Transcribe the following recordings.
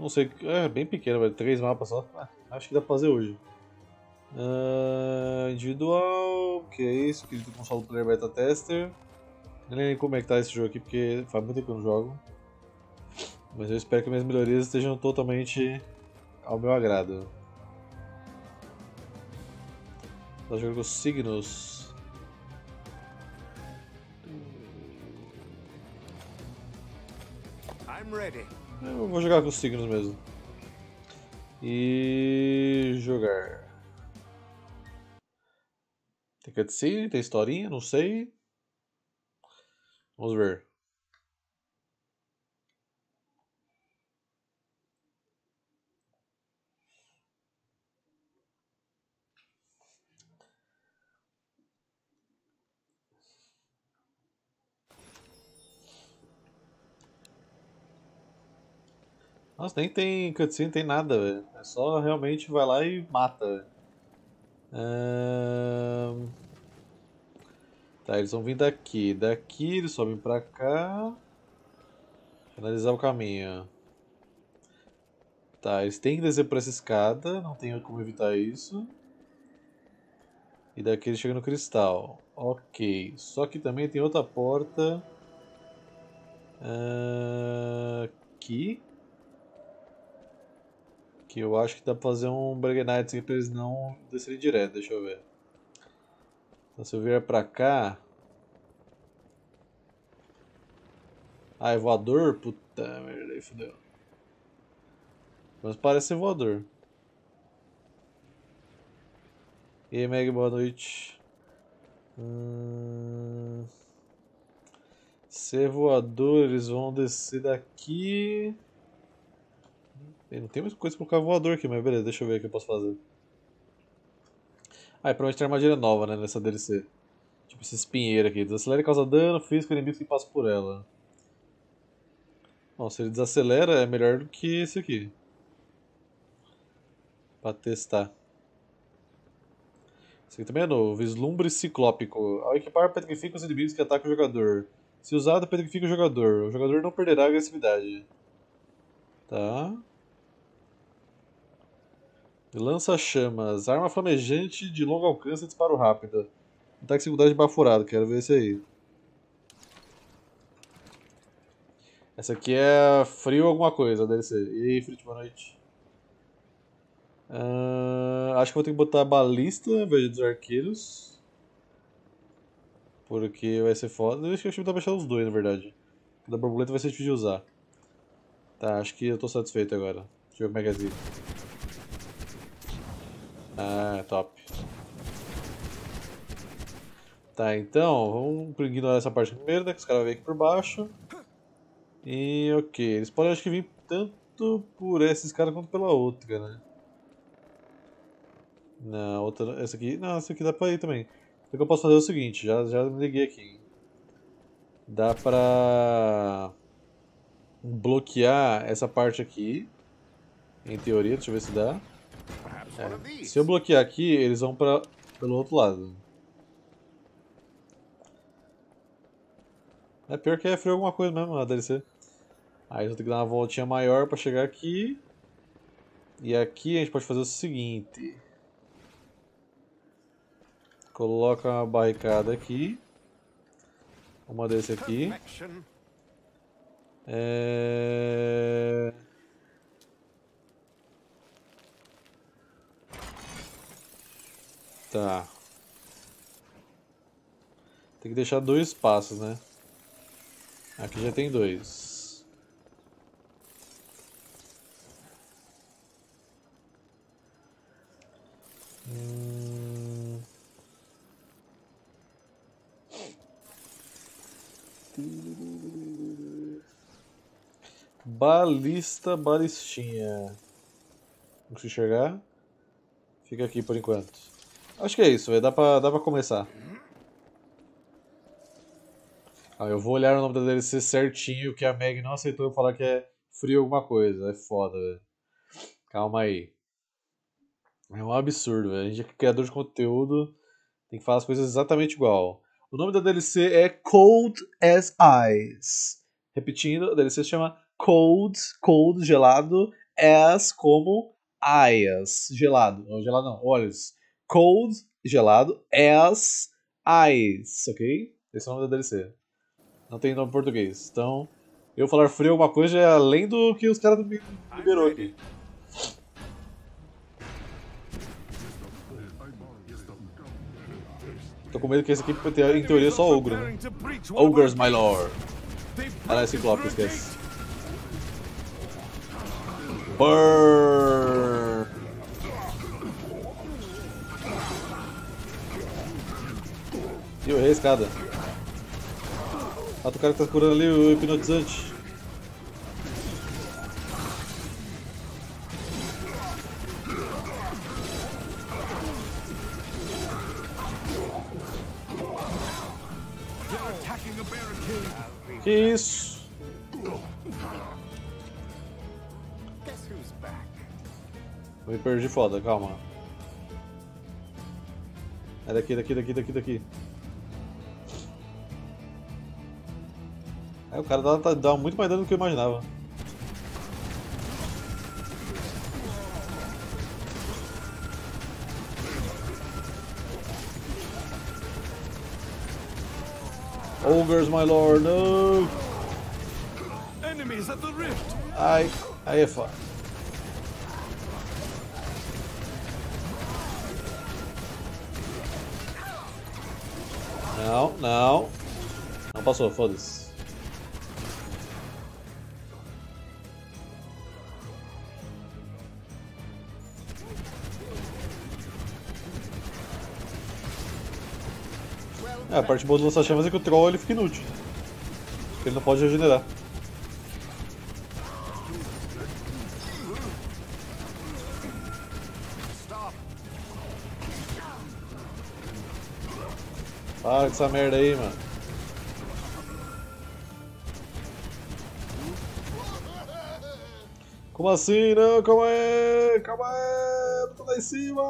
Não sei, é bem pequeno, velho. Três mapas só. Ah, acho que dá pra fazer hoje. Uh, individual, ok, escrito com solo player beta tester. Nem lembro como é que tá esse jogo aqui, porque faz muito tempo que eu não jogo. Mas eu espero que minhas melhorias estejam totalmente ao meu agrado. Tá jogando com signos. I'm ready. Eu vou jogar com os signos mesmo. E jogar. Tem cutscene, tem historinha, não sei. Vamos ver. Nossa, nem tem cutscene, tem nada, velho. É só realmente vai lá e mata, Tá, eles vão vir daqui. Daqui eles sobem pra cá. Finalizar o caminho. Tá, eles têm que descer por essa escada. Não tem como evitar isso. E daqui eles chegam no cristal. Ok. Só que também tem outra porta. Ah, Aqui. Que eu acho que dá pra fazer um Burger Nights aqui pra eles não descerem direto. Deixa eu ver. Então se eu vier pra cá. Ah, é voador? Puta merda, aí fodeu. Mas parece ser voador. E aí, Meg, boa noite. Hum... Voador, eles vão descer daqui. Não tem mais coisa pra colocar voador aqui, mas beleza, deixa eu ver o que eu posso fazer. Ah, e provavelmente tem armadilha nova, né, nessa DLC. Tipo esse espinheiro aqui. Desacelera e causa dano físico inimigo que passa por ela. Bom, se ele desacelera é melhor do que esse aqui. Pra testar. Esse aqui também é novo. Vislumbre ciclópico. Ao equipar, petrifica os inimigos que atacam o jogador. Se usado, petrifica o jogador. O jogador não perderá agressividade. Tá. Lança-chamas. Arma flamejante de longo alcance e disparo rápido. Ataque secundário de baforado. Quero ver esse aí. Essa aqui é frio alguma coisa, deve ser. E aí, Frit, boa noite. Ah, acho que vou ter que botar balista em vez dos arqueiros. Porque vai ser foda. Eu acho que eu vou deixar os dois, na verdade. Da borboleta vai ser difícil de usar. Tá, acho que eu tô satisfeito agora. Deixa eu ver como é que é assim. Ah, top. Tá, então, vamos ignorar essa parte primeiro, né? Que os caras vêm aqui por baixo. E ok, eles podem acho que vir tanto por esses caras quanto pela outra, né? Não, outra, essa aqui, não, essa aqui dá pra ir também. O que eu posso fazer é o seguinte, já, já me liguei aqui. Dá pra bloquear essa parte aqui, em teoria, deixa eu ver se dá. É. Se eu bloquear aqui, eles vão pra, pelo outro lado. É pior que é frio alguma coisa mesmo, a DLC. Aí eu vou ter que dar uma voltinha maior pra chegar aqui. E aqui a gente pode fazer o seguinte. Coloca uma barricada aqui. Uma desse aqui. É... Tá. Tem que deixar dois espaços, né? Aqui já tem dois. Hum... Balista, balistinha. Não consigo enxergar. Fica aqui por enquanto. Acho que é isso, dá pra, dá pra começar. Ah, eu vou olhar o nome da DLC certinho, que a Meg não aceitou eu falar que é frio alguma coisa. É foda, velho. Calma aí. É um absurdo, velho. A gente é criador de conteúdo, tem que falar as coisas exatamente igual. O nome da DLC é Cold as Ice. Repetindo, a DLC se chama Cold, Cold, gelado, as como eyes, gelado. Ou gelado não, olhos. Cold, gelado. As eyes, ok? Esse é o nome da DLC. Não tem nome em português. Então, eu falar frio alguma coisa é além do que os caras me liberou aqui. Tô com medo que esse aqui, em teoria, é só ogro, né? Ogres, my lord. Ah, não, é esquece. Burn! E o rei escada. Mata o cara que tá curando ali, o hipnotizante. Que isso? Me perdi foda, calma. É daqui, daqui, daqui, daqui, daqui. É, o cara dá, tá, dá muito mais dano do que eu imaginava. Ogres, my lord, no! Enemies at the rift. Ai, aí é foda. Não, não. Não passou, foda-se. A parte boa do lança-chamas é que o troll ele fica inútil. Ele não pode regenerar. Para com essa merda aí, mano. Como assim? Não, calma aí! Calma aí! Tô lá em cima!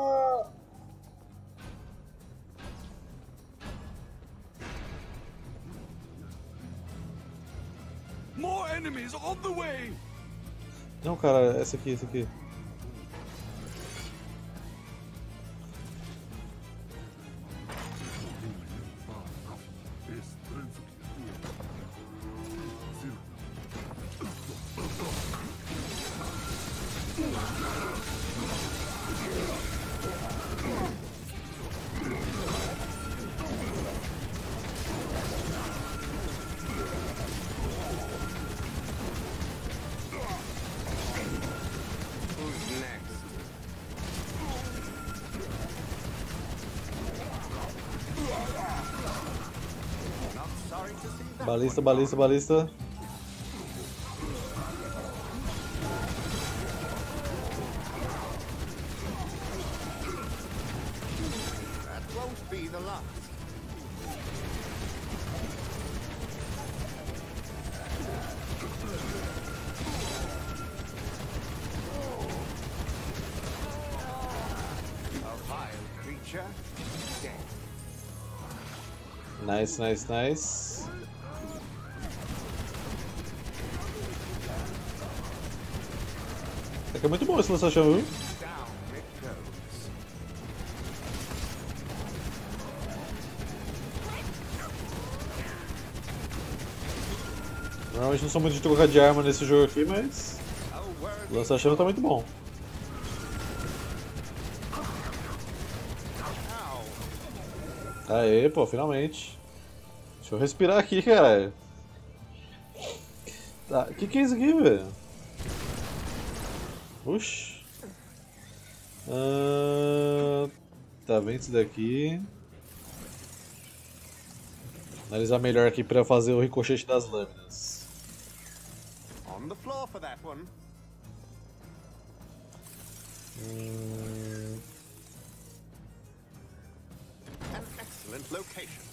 Não, cara, essa aqui, essa aqui. Balista, balista, balista. That won't be the last. Nice, nice, nice. É muito bom esse lança-chama, viu? Normalmente não sou muito de trocar de arma nesse jogo aqui, mas o lança-chama tá muito bom. Aê, pô, finalmente. Deixa eu respirar aqui, cara. Tá, o que, que é isso aqui, velho? Oxi. Ah, tá vendo isso daqui? Analisar melhor aqui para fazer o ricochete das lâminas. On the floor for that one. Hum... An excellent location.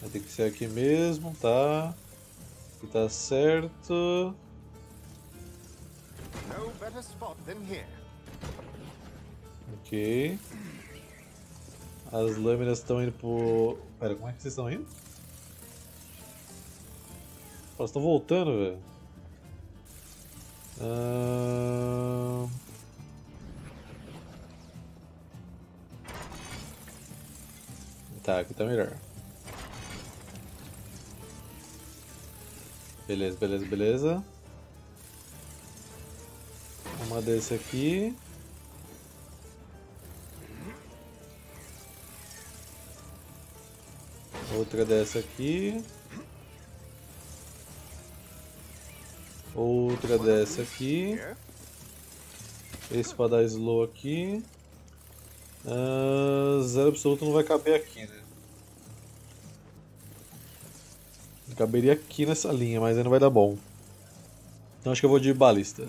Vai ter que ser aqui mesmo, tá? Aqui tá certo. Ok. As lâminas estão indo pro. Pera, como é que vocês estão indo? Elas estão voltando, velho. Ahn, Tá, aqui tá melhor. Beleza, beleza, beleza. Uma desse aqui. Outra dessa aqui. Outra dessa aqui. Esse pra dar slow aqui. Ah, zero absoluto não vai caber aqui, né? Caberia aqui nessa linha, mas aí não vai dar bom. Então acho que eu vou de balista.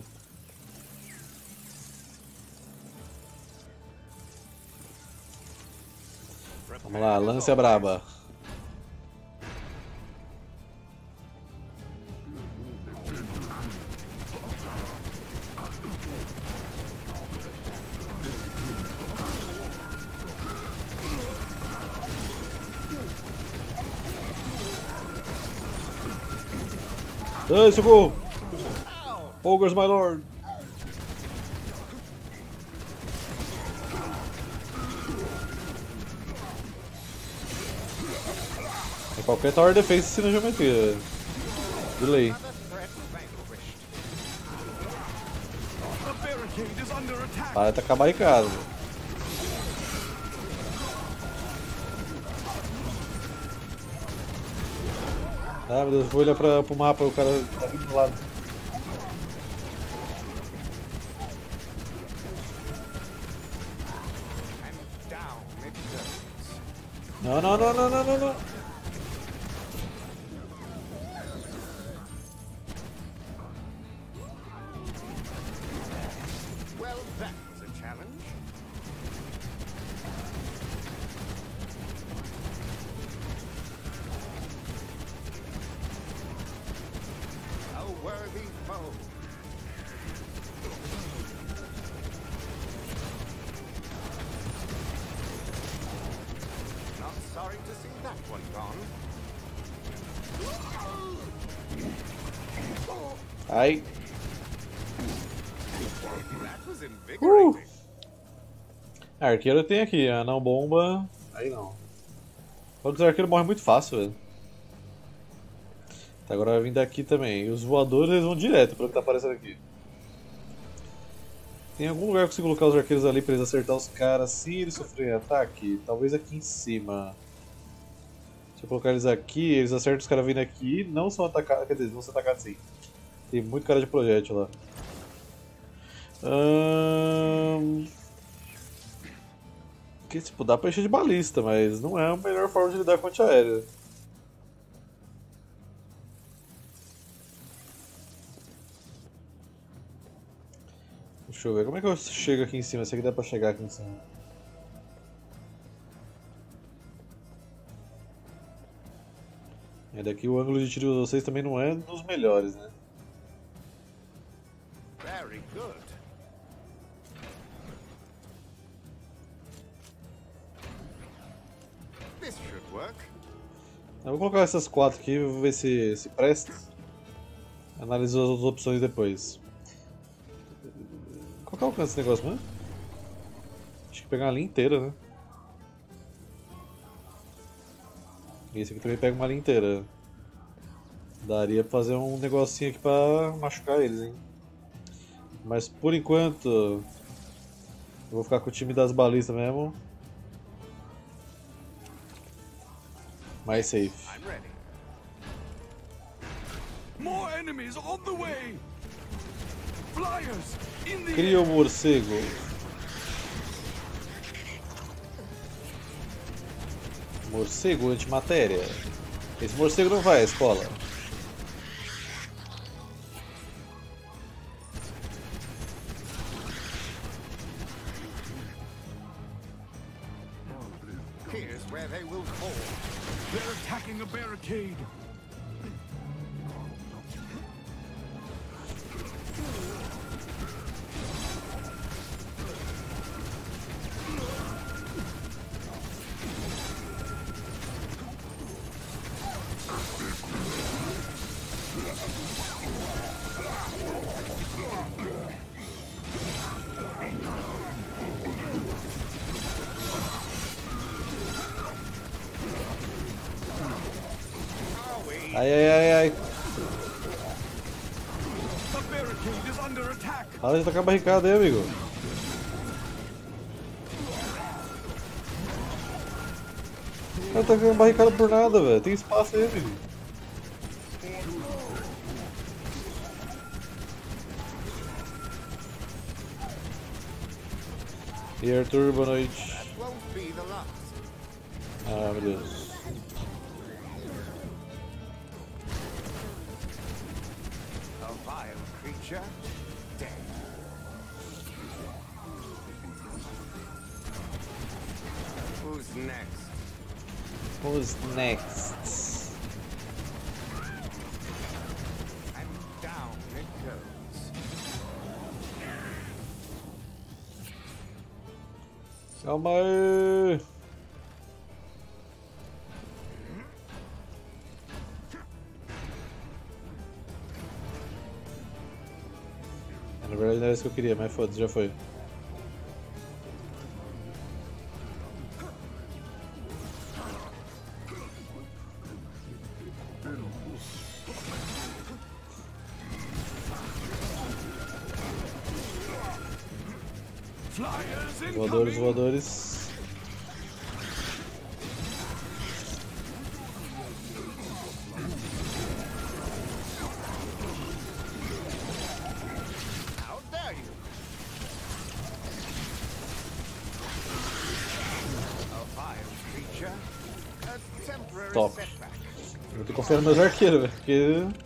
Vamos lá, lance a braba. Ai, socorro! Ogres, my lord! É qualquer tower defense se na geometria. Delay. Under attack. Para tá acabar em casa. Ah, meu Deus, vou olhar pra, pro mapa, o cara tá vindo do lado. Não, não, não, Ai. Invigorating. Arqueiro tem aqui, anão bomba. Aí não. Só que os arqueiros morrem muito fácil, velho. Tá, agora vai vir daqui também. E os voadores eles vão direto pelo que tá aparecendo aqui. Tem algum lugar que eu consigo colocar os arqueiros ali pra eles acertar os caras se eles sofrerem ataque? Talvez aqui em cima. Se eu colocar eles aqui, eles acertam os caras vindo aqui não são atacados. Quer dizer, eles vão ser atacados sim. Tem muito cara de projétil lá. Que tipo, dá pra encher de balista, mas não é a melhor forma de lidar com antiaérea. Deixa eu ver, como é que eu chego aqui em cima? Será que dá pra chegar aqui em cima? É, daqui o ângulo de tiro de vocês também não é dos melhores, né? Very good. This should work. Eu vou colocar essas quatro aqui vou ver se, se presta. Analiso as outras opções depois. Qual que é o alcance desse negócio mesmo? Acho que pegar uma linha inteira, né? E esse aqui também pega uma linha inteira. Daria pra fazer um negocinho aqui pra machucar eles, hein? Mas por enquanto. Eu vou ficar com o time das balistas mesmo. Mais safe. I'm ready. More enemies on the way. Flyers in the Cria o morcego. Morcego antimatéria. Esse morcego não vai à escola. De tacar barricada aí, amigo. Tá tacando barricada por nada, velho. Tem espaço aí, amigo. E Arthur, boa noite. Ah, meu Deus. Calma aí. Na verdade não era isso que eu queria, mas foda-se, já foi. Temporary Top. Eu tô confiando nos meus arqueiros, velho, porque.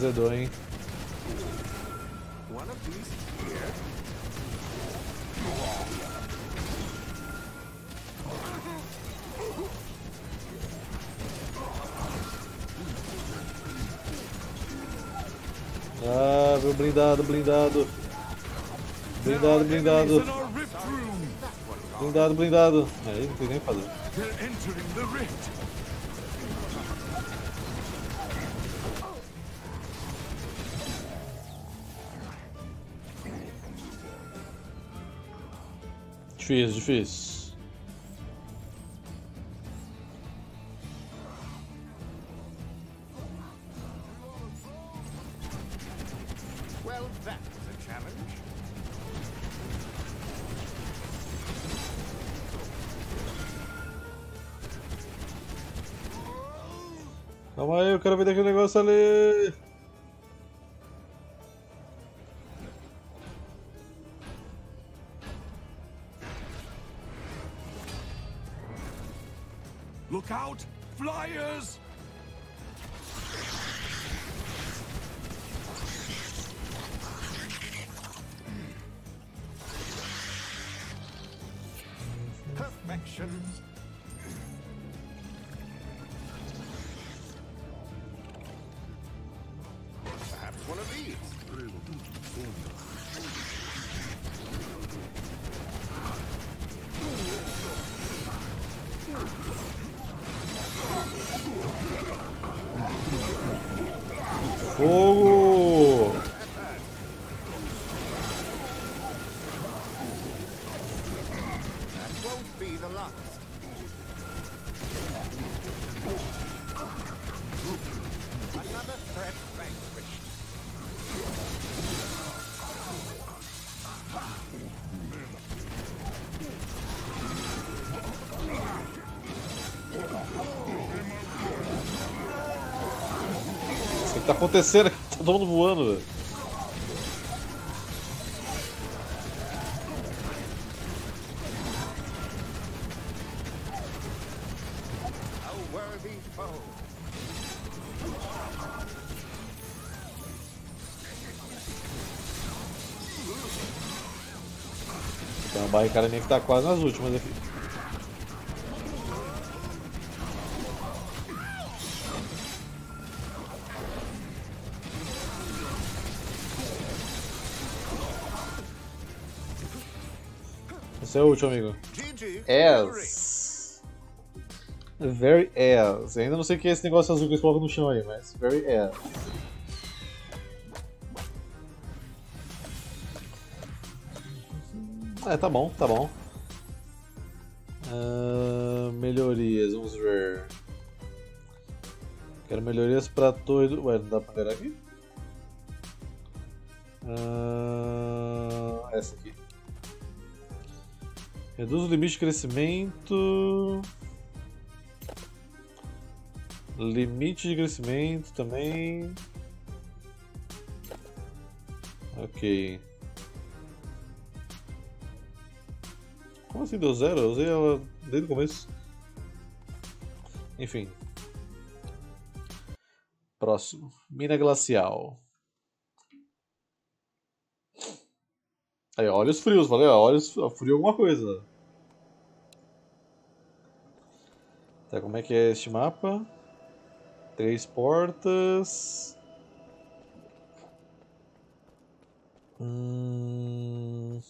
Azedou, hein? Ah, meu blindado, blindado. Blindado, blindado. Blindado, blindado. Aí não tem nem o que fazer. Difícil, difícil. Well, that was a challenge. Calma aí, eu quero ver daquele negócio ali. Tá acontecendo aqui? Tá todo mundo voando, velho. Tem uma barricada minha que tá quase nas últimas aqui. Você é último, amigo. As. Very as. Ainda não sei o que é esse negócio azul que eles colocam no chão aí, mas very as. É, tá bom, tá bom. Ah, melhorias, vamos ver. Quero melhorias pra torre do. Ué, não dá pra melhorar aqui? Ah, essa aqui. Reduz o limite de crescimento. Limite de crescimento também. Ok. Como assim deu zero? Eu usei ela desde o começo. Enfim. Próximo. Mina glacial. Aí, olha os frios, falei, olha frio alguma coisa. Tá, como é que é este mapa? Três portas. Hum...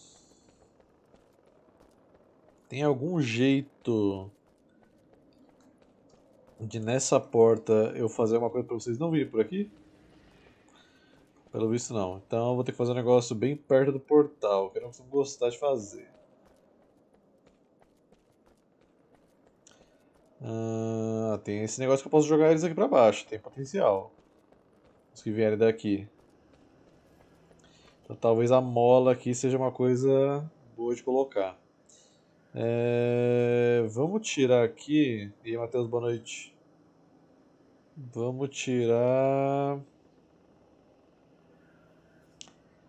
Tem algum jeito de nessa porta eu fazer uma coisa pra vocês não virem por aqui? Pelo visto não. Então eu vou ter que fazer um negócio bem perto do portal, que eu não vou gostar de fazer. Ah, tem esse negócio que eu posso jogar eles aqui pra baixo, tem potencial. Os que vierem daqui. Então talvez a mola aqui seja uma coisa boa de colocar. É, vamos tirar aqui. E aí, Matheus, boa noite. Vamos tirar.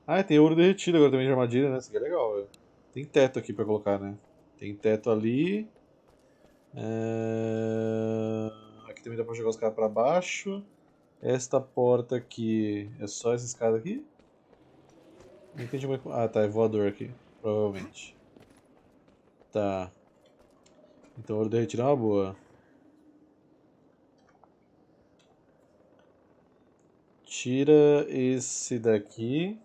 Ah, tem ouro derretido agora também de armadilha, né? Isso aqui é legal. Tem teto aqui pra colocar, né? Tem teto ali. É... Aqui também dá pra jogar os caras pra baixo. Esta porta aqui é só essa escada aqui? Muito. Ah, tá, é voador aqui, provavelmente. Tá. Então ouro derretido é uma boa. Tira esse daqui.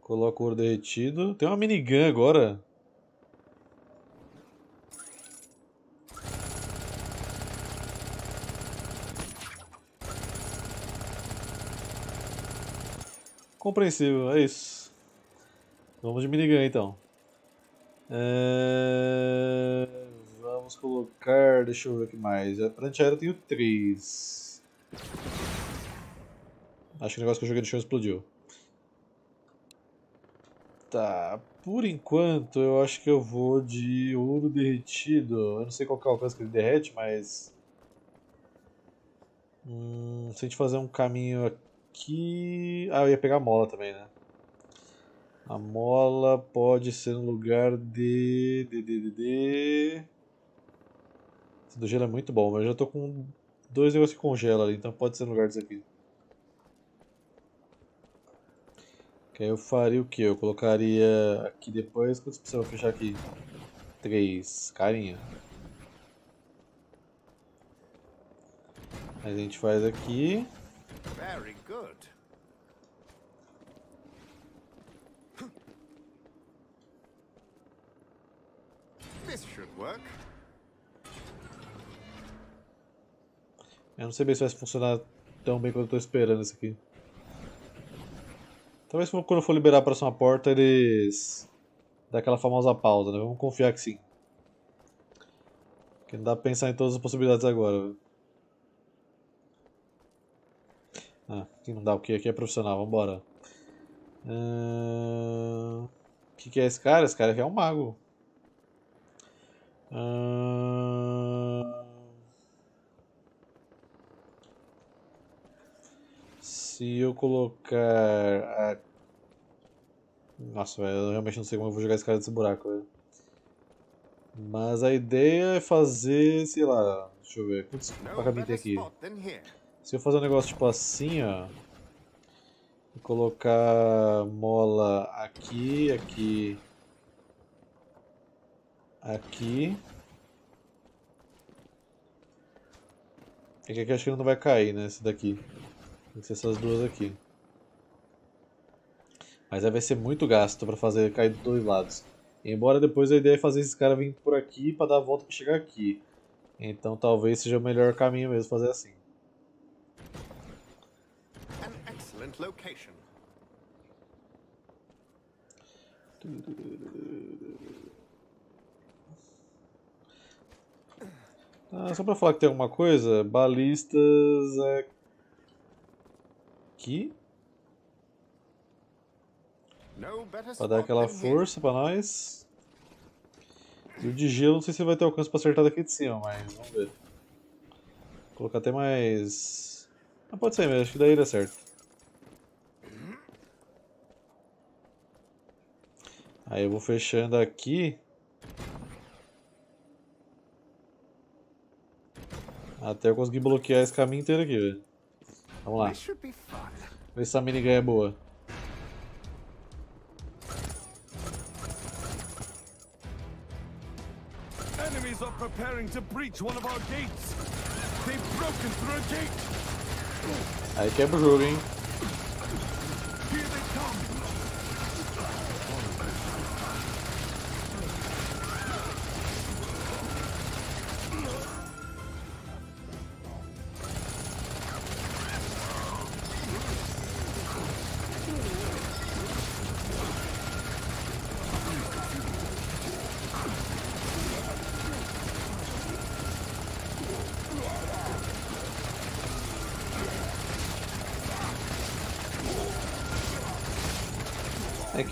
Coloca o ouro derretido. Tem uma minigun agora. Compreensível, é isso. Vamos de minigun então. É... Vamos colocar. Deixa eu ver o que mais. A prancha eu tenho 3. Acho que o negócio que eu joguei no chão explodiu. Tá, por enquanto eu acho que eu vou de ouro derretido. Eu não sei qual é o alcance que ele derrete, mas. Hum, se a gente fazer um caminho aqui. Ah, eu ia pegar a mola também, né? A mola pode ser no lugar de. de, de, de, de... Esse do gelo é muito bom, mas eu já tô com dois negócios que congelam ali, então pode ser no lugar disso aqui. Que aí eu faria o que? Eu colocaria aqui depois. Quantos precisa fechar aqui? Três. Carinha. Aí a gente faz aqui good. This should Eu não sei bem se vai funcionar tão bem quanto eu tô esperando isso aqui. Talvez quando eu for liberar a próxima porta eles... Dá aquela famosa pausa, né? Vamos confiar que sim. Porque não dá pra pensar em todas as possibilidades agora. Ah, aqui não dá, porque aqui é profissional, vambora. O uh... que, que é esse cara? Esse cara aqui é um mago. Uh... Se eu colocar. A... Nossa, velho, eu realmente não sei como eu vou jogar esse cara desse buraco, velho. Mas a ideia é fazer, sei lá, deixa eu ver, quantos pagamento tem aqui? Se eu fazer um negócio tipo assim, ó. E colocar mola aqui, aqui. Aqui. É que aqui acho que ele não vai cair, né? Esse daqui. Tem que ser essas duas aqui. Mas aí vai ser muito gasto pra fazer cair dos dois lados. Embora depois a ideia é fazer esses caras virem por aqui pra dar a volta pra chegar aqui. Então talvez seja o melhor caminho mesmo fazer assim. An excellent location. Ah, só pra falar que tem alguma coisa, balistas aqui. No better Pra dar aquela força pra nós. E o de gelo, não sei se vai ter alcance pra acertar daqui de cima, mas vamos ver. Vou colocar até mais. Ah, pode ser mesmo, acho que daí dá certo. Aí eu vou fechando aqui. Até eu conseguir bloquear esse caminho inteiro aqui, velho. Vamos lá. Ver se essa minigun é boa. Enemies are preparing to breach one of our gates. They've broken through a gate. Aí quebra o jogo, hein?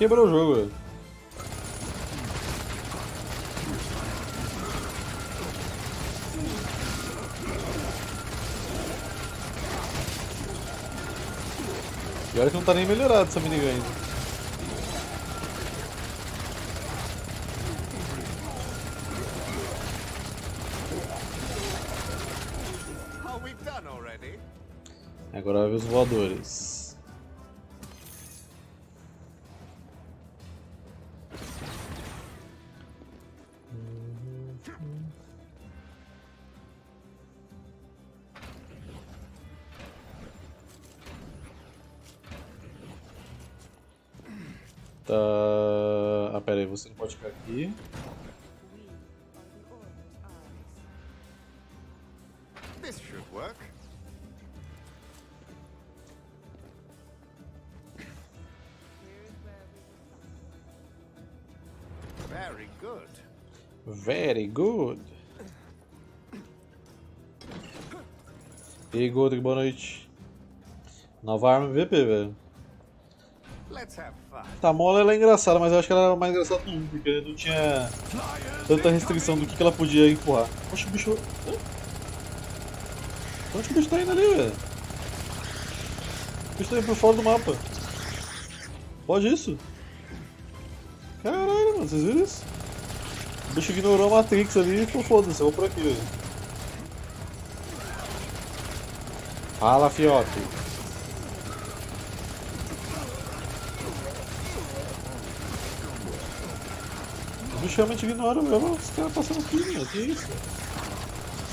Quebrou o jogo, velho. E olha que não tá nem melhorado essa minigun ainda. Agora vai ver os voadores. Aqui. This should work. Very good. Very good. E aí, Godric, boa noite. Nova arma MVP, velho. Fun. Tá, ela é engraçada, mas eu acho que ela era mais engraçada no 1, porque não tinha tanta restrição do que ela podia empurrar. Poxa, o bicho. Hã? Onde que o bicho tá indo ali, velho? O bicho tá indo por fora do mapa. Pode isso? Caralho, mano, vocês viram isso? O bicho ignorou a Matrix ali e falou, foda-se, eu vou por aqui, velho. Fala, fiote. Bicho realmente ignora mesmo os caras passando aqui. Que isso?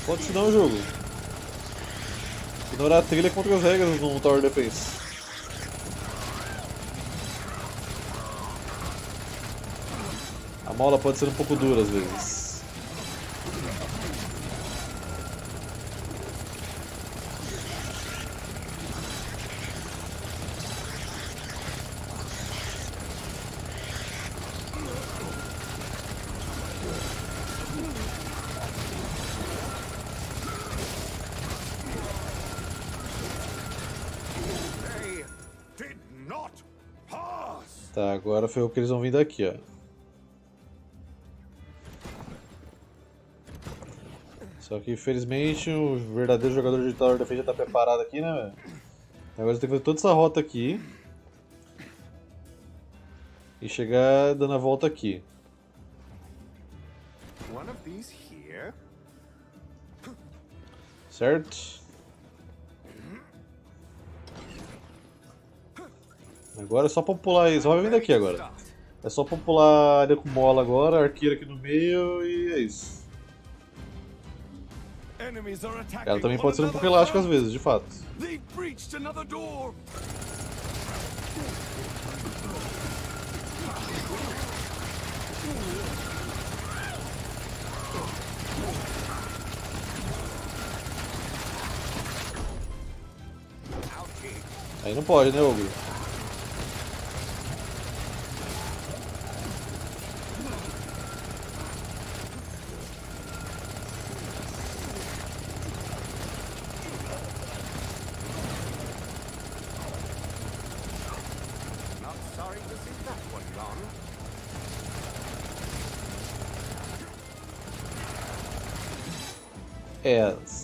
Pode se dar o jogo. Ignorar a trilha contra as regras no Tower Defense. A mola pode ser um pouco dura às vezes. Tá, agora foi o que eles vão vir daqui, ó. Só que infelizmente o verdadeiro jogador de Tower Defense já tá preparado aqui, né, velho? Agora você tem que fazer toda essa rota aqui. E chegar dando a volta aqui. One of these here. Certo? Agora é só popular isso. Vai vir daqui agora. É só popular área com bola agora, arqueira aqui no meio e é isso. Ela também pode ser um pouco elástica às vezes, de fato. Aí não pode, né, Ogro? Yes.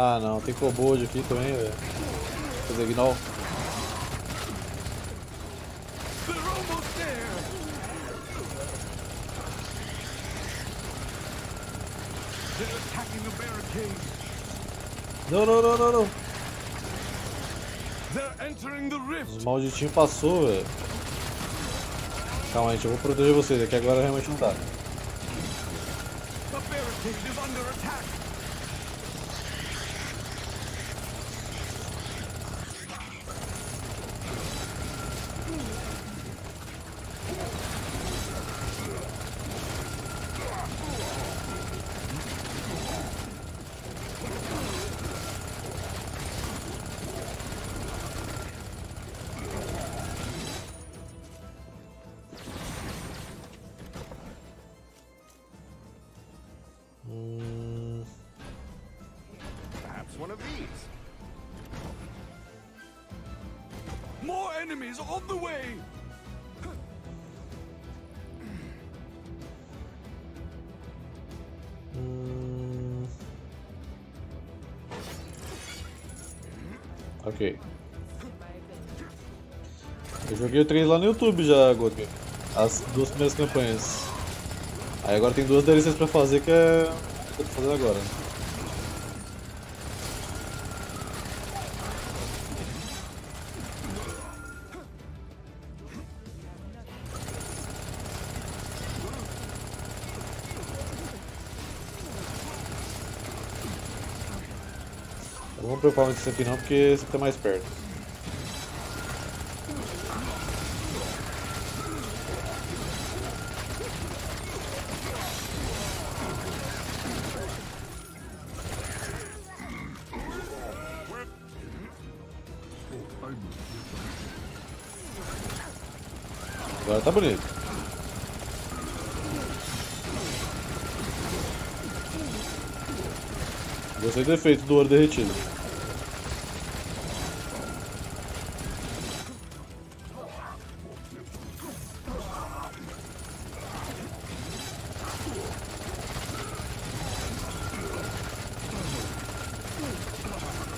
Ah não, tem kobold aqui também, velho. Fazer barricade! Não, não, não, não, não. Os malditinhos passou, velho. Calma, gente, eu vou proteger vocês, aqui agora realmente não dá. The barricade is under attack! Joguei o 3 lá no YouTube já, Goku. As duas primeiras campanhas. Aí agora tem duas DLCs pra fazer que é. que tô fazendo agora. Eu não vou preocupar com esse aqui não, porque aqui tá mais perto. Efeito do ouro derretido.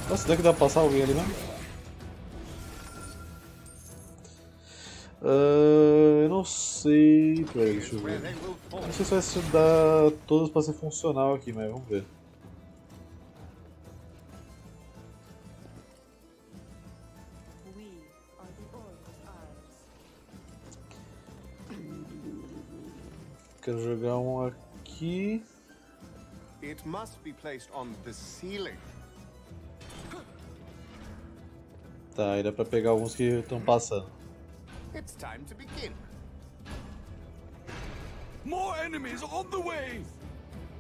Nossa, que dá pra passar alguém ali mesmo? Ah, eu não sei. Peraí, deixa eu ver. Não sei se vai dar todos pra ser funcional aqui, mas vamos ver. Quero jogar um aqui. It must be placed on the ceiling. Tá, aí dá pra pegar alguns que estão passando. It's time to begin. More enemies on the way!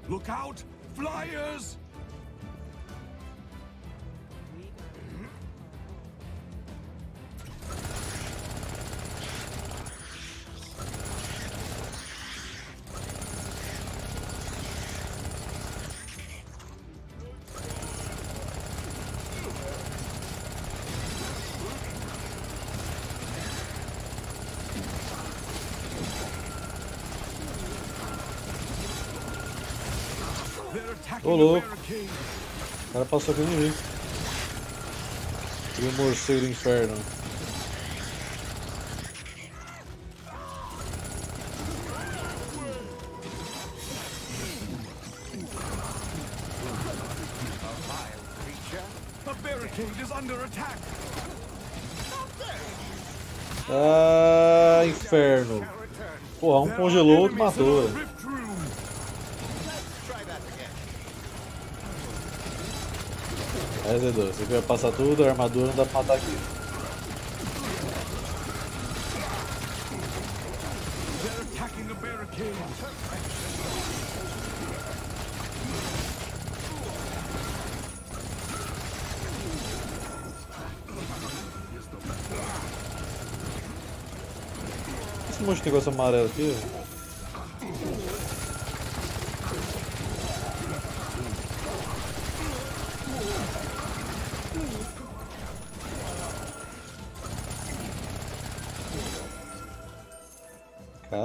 Look out! Flyers! Ô, louco. O cara passou aqui no meio. E o morcego do inferno. Ah, inferno. Porra, um congelou, outro matou. our velho. rift room. Try that again. Aí, Zedô, você vai passar tudo, a armadura não dá pra matar aqui. Esse monte de negócio amarelo aqui,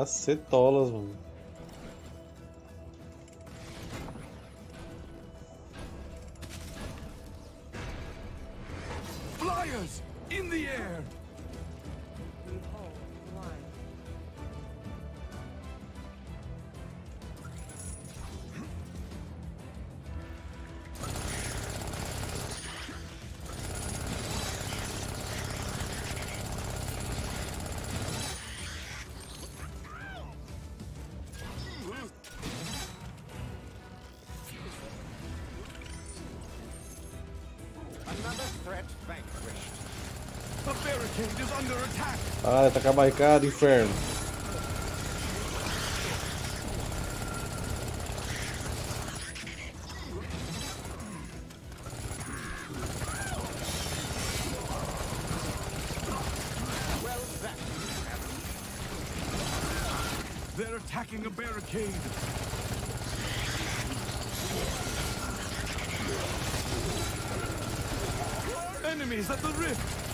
Cacetolas, mano. Ah, tá com a barricada, inferno. Well, that didn't happen. They're attacking a barricade. Enemies at the rift.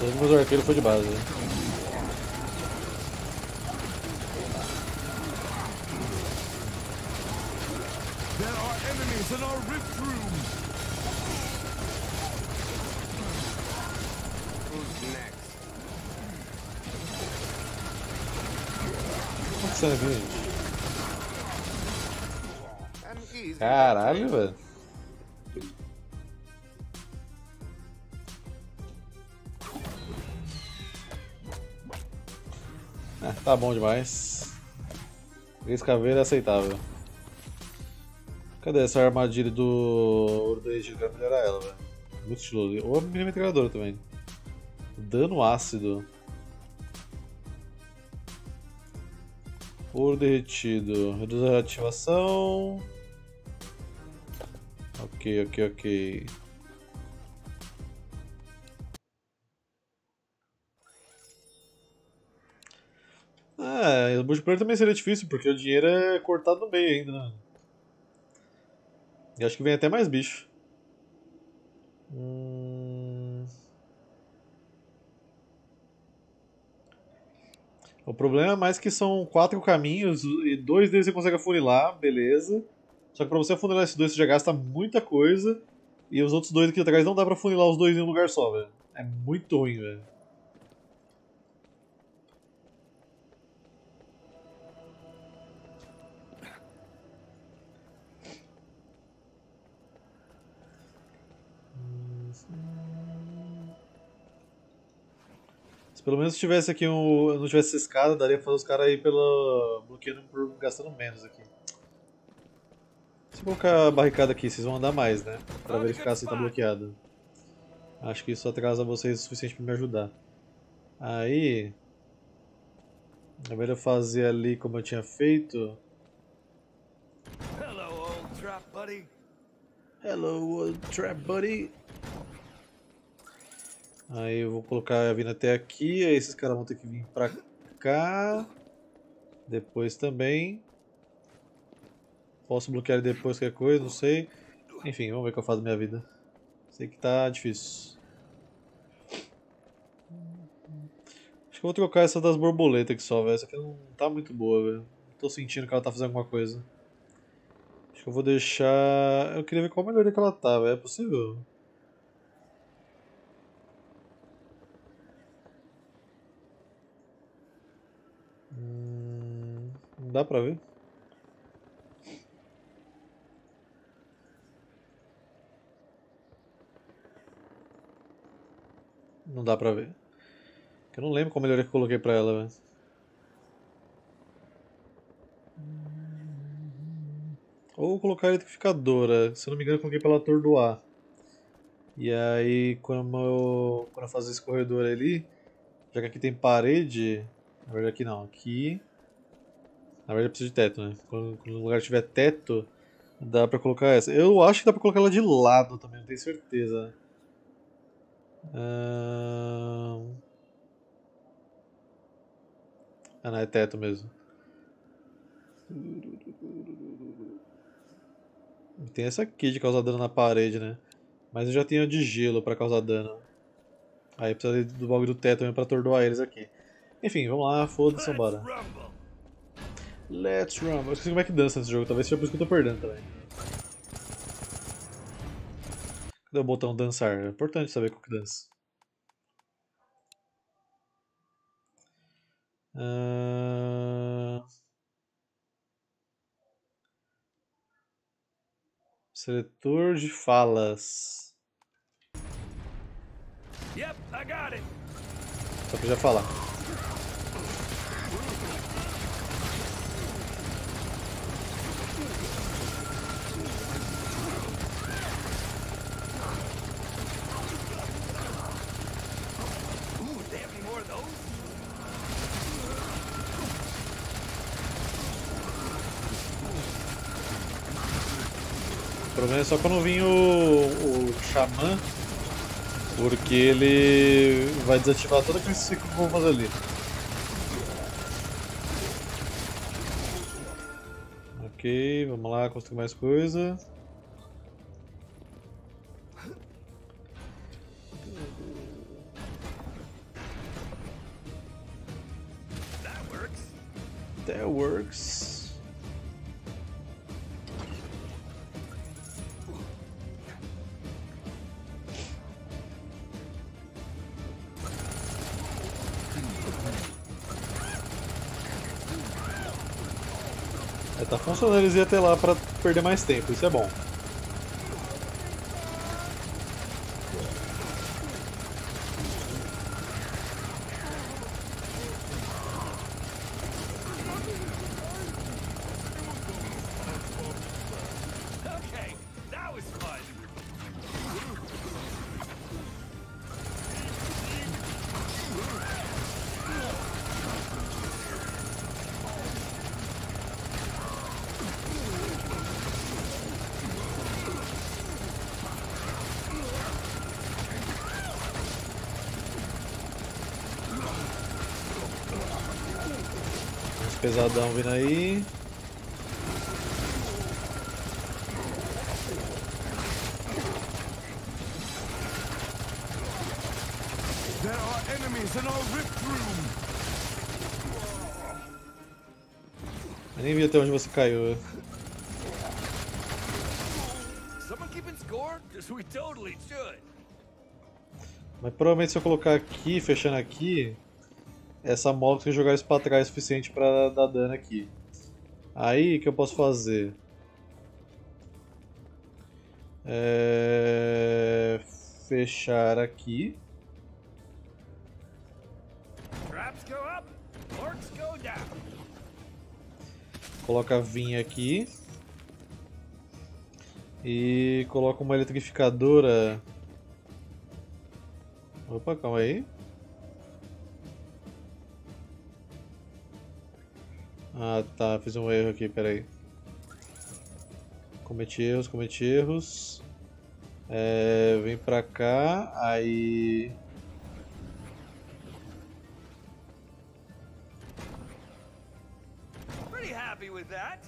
Todos meus arqueiros foi de base. né? There are enemies in our rift room. Who's next? O que tá acontecendo gente? An easy Caralho, velho. Tá bom demais. Três caveiras aceitável. Cadê essa armadilha do ouro da Egito? Quero melhorar ela, velho. Muito estiloso. Ou a metralhadora também. Dano ácido. Ouro derretido. Reduz a ativação. Ok, ok, ok. Ah, o multiplayer também seria difícil, porque o dinheiro é cortado no meio ainda, né? E acho que vem até mais bicho. Hum... O problema é mais que são quatro caminhos e dois deles você consegue afunilar, beleza. Só que pra você afunilar esses dois você já gasta muita coisa. E os outros dois aqui atrás não dá pra afunilar os dois em um lugar só, velho. É muito ruim, velho. Se pelo menos tivesse aqui um. não tivesse essa escada, daria pra fazer os caras aí pela. bloqueando por gastando menos aqui. Se colocar a barricada aqui, vocês vão andar mais, né? Pra verificar se tá bloqueado. Acho que isso atrasa vocês o suficiente pra me ajudar. Aí. É melhor fazer ali como eu tinha feito. Hello, old trap buddy. Hello, old trap buddy. Aí eu vou colocar vindo até aqui, aí esses caras vão ter que vir pra cá. Depois também. Posso bloquear depois qualquer coisa, não sei. Enfim, vamos ver o que eu faço da minha vida. Sei que tá difícil. Acho que eu vou trocar essa das borboletas aqui só, velho. Essa aqui não tá muito boa, velho. Tô sentindo que ela tá fazendo alguma coisa. Acho que eu vou deixar... Eu queria ver qual melhoria que ela tá, velho. É possível? Dá pra ver? Não dá pra ver. Eu não lembro qual melhoria que eu coloquei pra ela, velho. Ou colocar eletrificadora. Se eu não me engano, eu coloquei pra ela atordoar. E aí, quando eu, quando eu fazer esse corredor ali, já que aqui tem parede. Na verdade, aqui não. Aqui. Na verdade, precisa de teto, né? Quando, quando o lugar tiver teto, dá pra colocar essa. Eu acho que dá pra colocar ela de lado também, não tenho certeza. Ahn... Ah, não, é teto mesmo. Tem essa aqui de causar dano na parede, né? Mas eu já tenho de gelo pra causar dano. Aí precisa do bagulho do teto mesmo pra atordoar eles aqui. Enfim, vamos lá, foda-se, vambora. Let's run. Eu esqueci como é que dança nesse jogo, talvez seja por isso que eu tô perdendo também. Cadê o botão dançar? É importante saber como que dança. Ahn, Seletor de falas. Yep, I got it. Só pra já falar. Problema é só quando vir o, o Xamã, porque ele vai desativar todo aquele ciclo que eu vou fazer ali. Ok, vamos lá, construir mais coisa. Eles iam até lá pra perder mais tempo, isso é bom. Pesadão vindo aí. There are enemies in our rift room. Eu nem vi até onde você caiu. Someone keeping score? Because we totally should. Mas provavelmente se eu colocar aqui, fechando aqui, essa moto tem que jogar isso pra trás o suficiente pra dar dano aqui. Aí o que eu posso fazer? É... Fechar aqui. Traps go up, orcs go down. Coloca a vinha aqui. E coloca uma eletrificadora. Opa, calma aí. Ah, tá, fiz um erro aqui, peraí. Cometi erros, cometi erros. É, vem pra cá, aí... Pretty happy with that.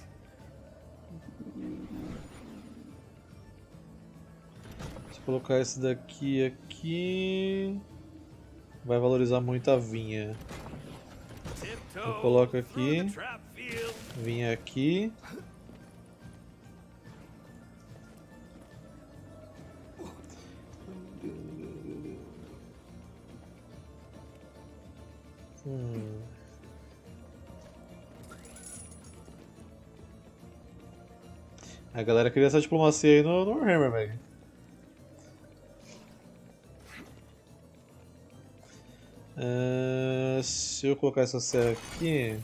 Colocar esse daqui aqui... Vai valorizar muito a vinha. Eu coloco aqui. Vinha aqui. Hum. A galera queria essa diplomacia aí no, no Warhammer, velho. Ah, se eu colocar essa serra aqui.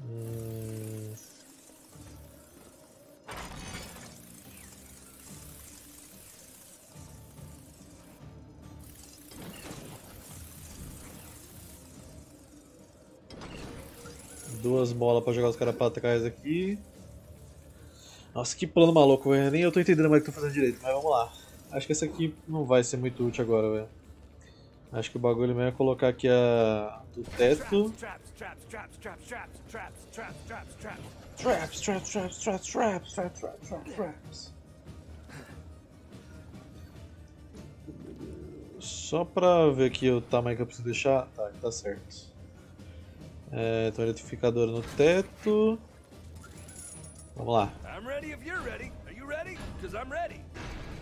Hum, Duas bolas pra jogar os caras pra trás aqui. Nossa, que plano maluco, velho. Nem eu tô entendendo mais o que tô fazendo direito, mas vamos lá. Acho que esse aqui não vai ser muito útil agora, velho. Acho que o bagulho mesmo é colocar aqui a do teto. Traps, traps, traps, traps, traps, traps, traps, traps, traps. Traps, traps, traps, traps, traps, traps, traps, traps, traps. Só pra ver aqui o tamanho que eu preciso deixar. Tá, tá certo. É, então eletrificador no teto. Vamos lá. I'm ready if you're ready. Are you ready? Because I'm ready.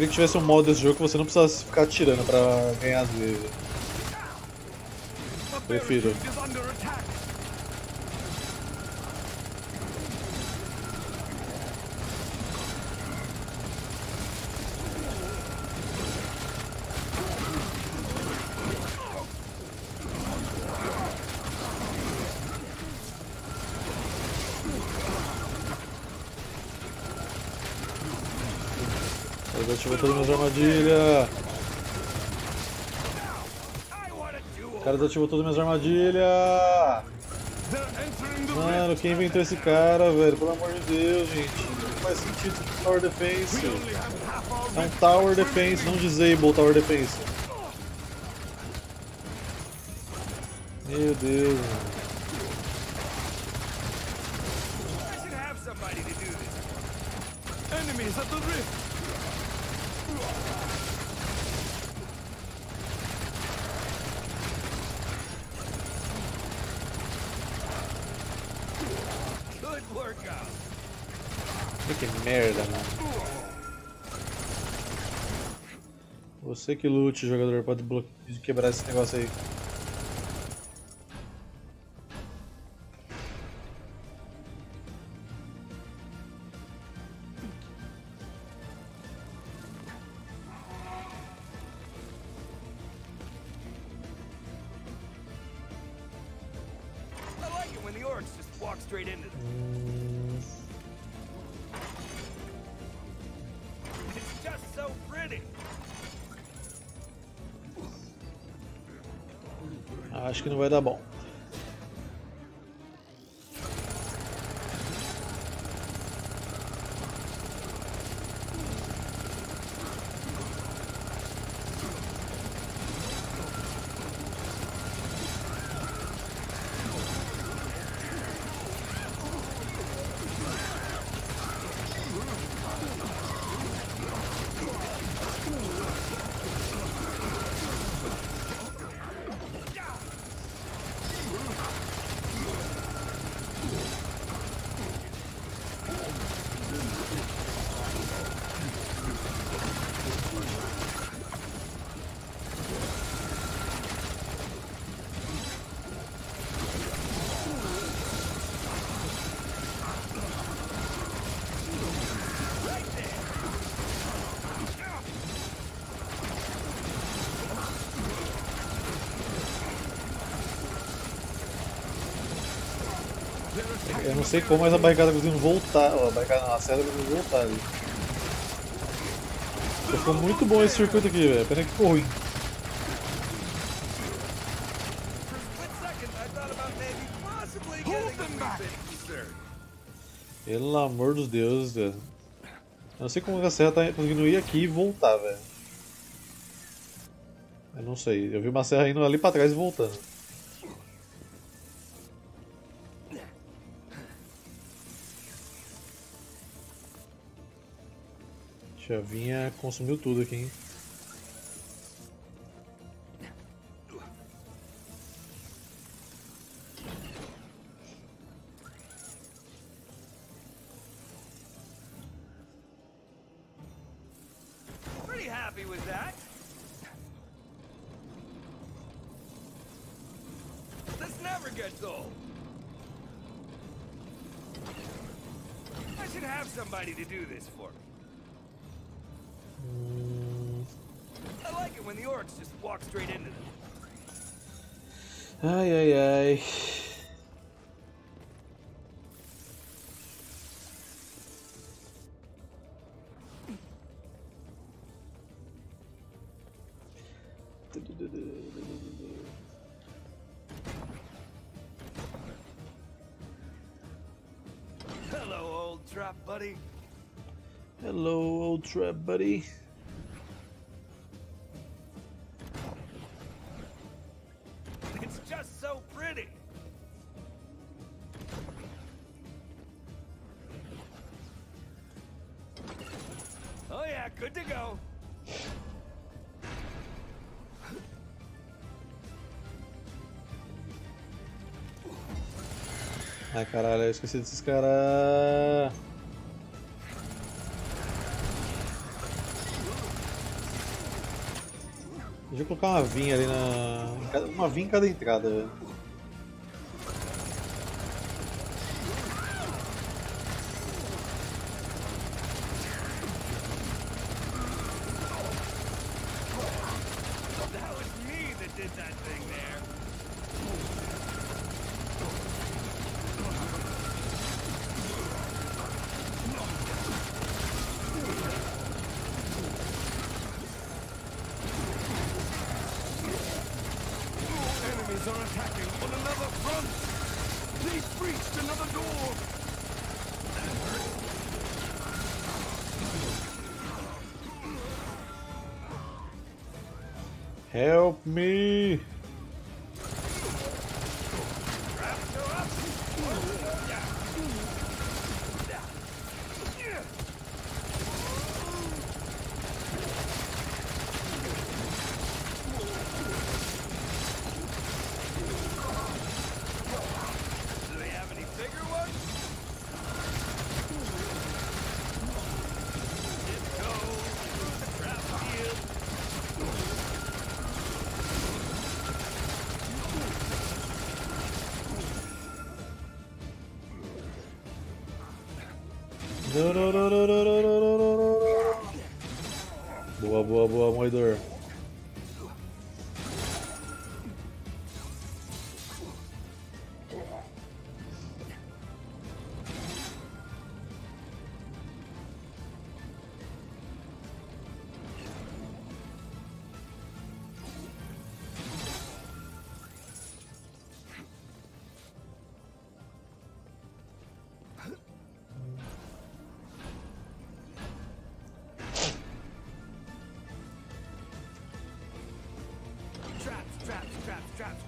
Queria que tivesse um modo desse jogo que você não precisasse ficar atirando pra ganhar as vezes. Prefiro. Ele desativou todas as armadilhas. Cara desativou todas as minhas armadilhas. Mano, quem inventou esse cara, velho? Pelo amor de Deus, gente. Não faz sentido isso Tower Defense. É um. Tower Defense, não Disable Tower Defense. Meu Deus, mano. I should have somebody to do this. Enemies at the rift. Good workout. Que merda, mano. Você que lute, jogador, pode quebrar esse negócio aí. Dar bom. Sei como, mas a barricada conseguindo voltar. ó, A barricada não, a conseguindo voltar ali. Ficou muito bom esse circuito aqui, velho. Pena que ficou ruim. Pelo amor dos deuses, velho. Eu não sei como a serra tá conseguindo ir aqui e voltar, velho. Eu não sei. Eu vi uma serra indo ali pra trás e voltando. Chavinha consumiu tudo aqui, hein? Hello, old trap buddy. Hello, old trap buddy. Eu esqueci desses caras. Deixa eu colocar uma vinha ali na. Uma vinha em cada entrada, velho.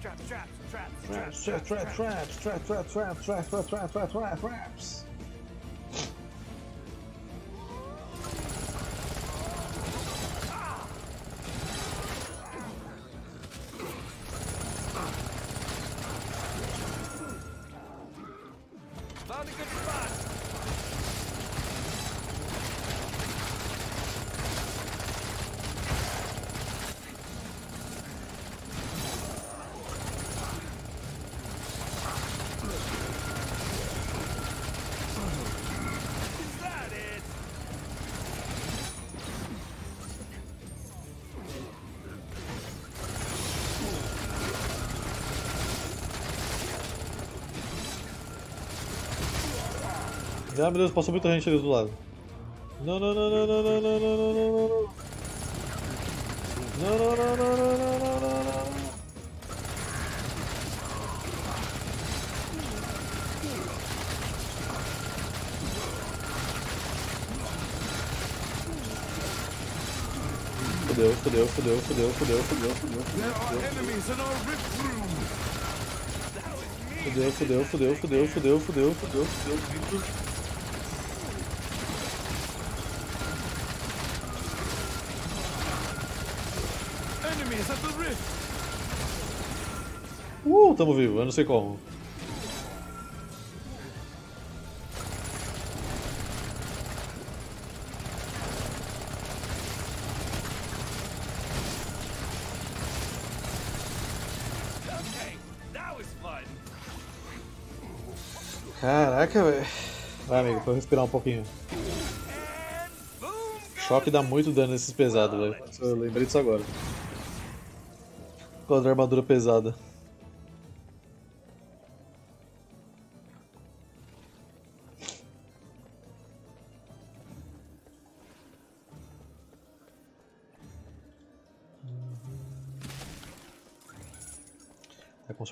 Traps, traps, traps, traps, traps, Traps, traps, traps, traps, traps, traps, traps, traps, traps, traps, traps, Ah, meu Deus, passou muita gente ali do lado. Não, não, não, não, não, não, não, não, não, não, não, não. Não, não, não, não, não, não, não, não, não. Fudeu, fudeu, fudeu, fudeu, fudeu, fudeu, fudeu, room. fudeu, fudeu, fudeu, fudeu, fudeu, fudeu, fudeu, fudeu, fudeu. Enemies at the rift. Uh, tamo vivo, eu não sei como. Caraca, velho. Vai, amigo, eu respirar um pouquinho. Choque dá muito dano nesses pesados, velho. Eu lembrei disso agora. Da armadura pesada.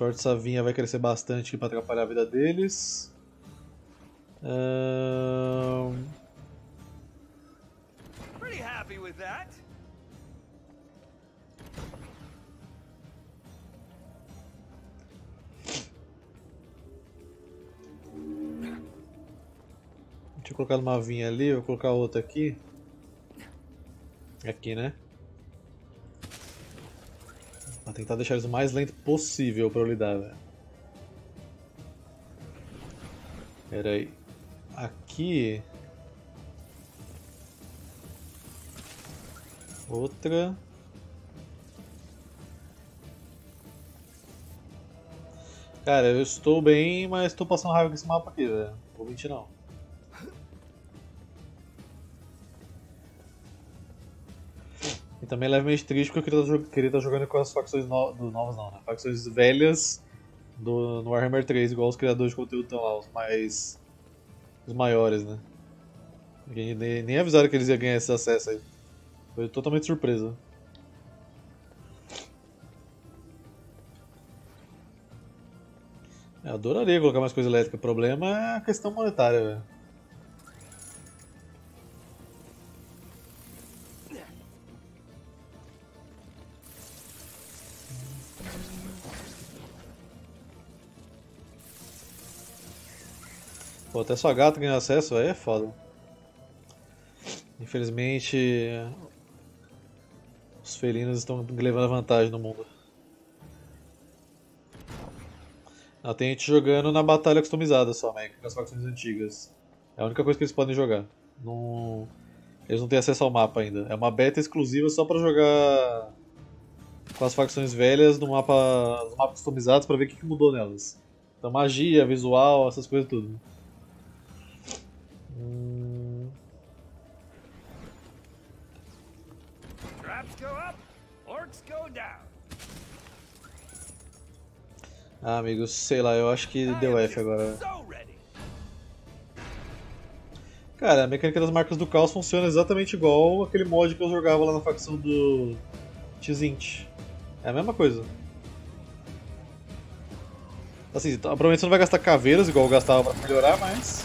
Sorte essa vinha vai crescer bastante pra atrapalhar a vida deles. That. Deixa eu colocar uma vinha ali, vou colocar outra aqui. Aqui, né? Vou tentar deixar eles o mais lento possível pra eu lidar, velho. Pera aí. Aqui. Outra. Cara, eu estou bem, mas estou passando raiva com esse mapa aqui, velho. Vou mentir não. E também levemente triste porque eu queria queria estar jogando com as facções no... do novas não, né? Facções velhas do no Warhammer 3, igual os criadores de conteúdo estão lá, os mais. os maiores, né? Nem, nem avisaram que eles iam ganhar esse acesso aí. Foi totalmente surpresa. Eu adoraria colocar mais coisa elétrica, o problema é a questão monetária, velho. Até sua gata ganhar acesso, aí é foda. Infelizmente, os felinos estão levando vantagem no mundo. Ah, tem gente jogando na batalha customizada só, né? Com as facções antigas. É a única coisa que eles podem jogar. Não... Eles não têm acesso ao mapa ainda. É uma beta exclusiva só pra jogar com as facções velhas no mapa, nos mapas customizados pra ver o que que mudou nelas. Então magia, visual, essas coisas tudo. Ah, amigos, sei lá, eu acho que deu F agora. Cara, a mecânica das marcas do caos funciona exatamente igual aquele mod que eu jogava lá na facção do Tzint. É a mesma coisa. Assim, provavelmente você não vai gastar caveiras igual eu gastava pra melhorar, mas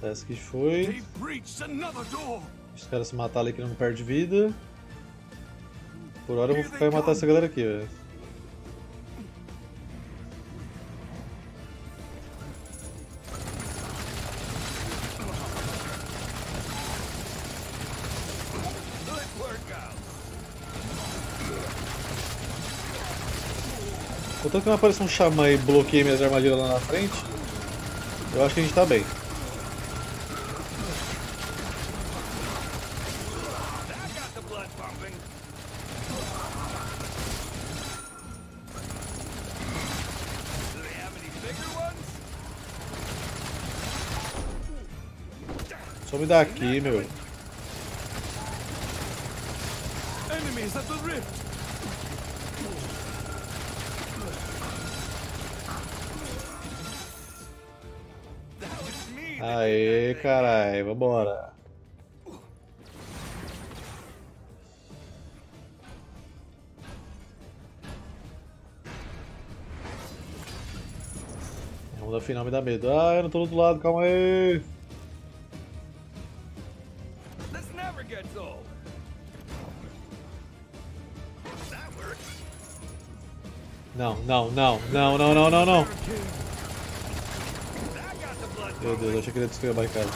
Tá, essa aqui foi. Os caras se matar ali que não perde vida. Por hora eu vou ficar e matar essa galera aqui, velho. Contanto que não apareça um xamã e bloqueie minhas armadilhas lá na frente, eu acho que a gente tá bem. Daqui, meu. Enemies at the rift! That was me. Aê, carai, vambora. A onda final me dá medo. Ah, eu não tô do outro lado, calma aí. Não, não, não, não, não, não, não, não. Meu Deus, eu achei que ele ia destruir a barricada.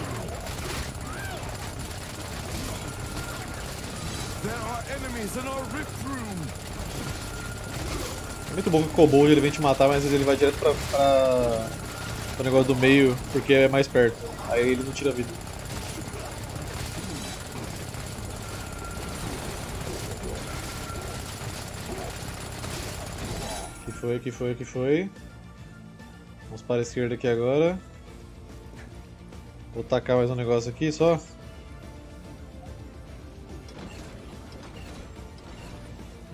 É muito bom que o Kobold ele vem te matar, mas ele vai direto pra, pra, pro negócio do meio, porque é mais perto. Aí ele não tira a vida. Foi, que foi, que foi. Vamos para a esquerda aqui agora. Vou tacar mais um negócio aqui só.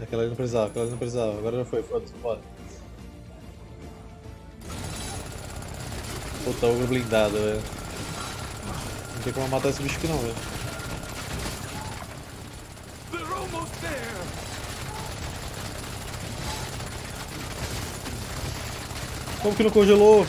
Aquela ali não precisava, aquela ali não precisava. Agora já foi, foda-se, bora. Puta, ogro blindado, velho. Não tem como matar esse bicho aqui não, velho. Como que não congelou?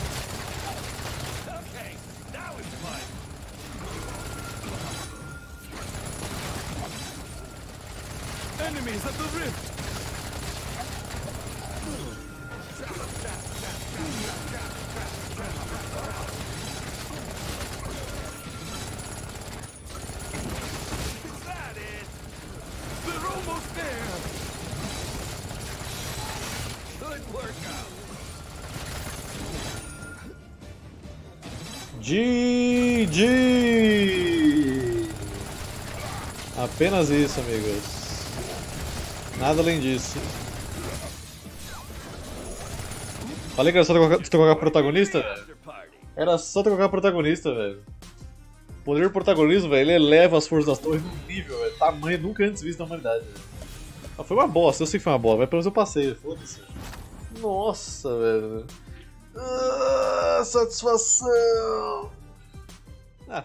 Apenas isso, amigos. Nada além disso. Falei que era só trocar, protagonista? Era só trocar protagonista, velho. O poder do protagonismo, velho, ele eleva as forças das torres num nível, velho. Tamanho nunca antes visto na humanidade. Ah, foi uma bosta, eu sei que foi uma bosta, mas pelo menos eu passei, foda-se. Nossa, velho. Ah, satisfação! Ah.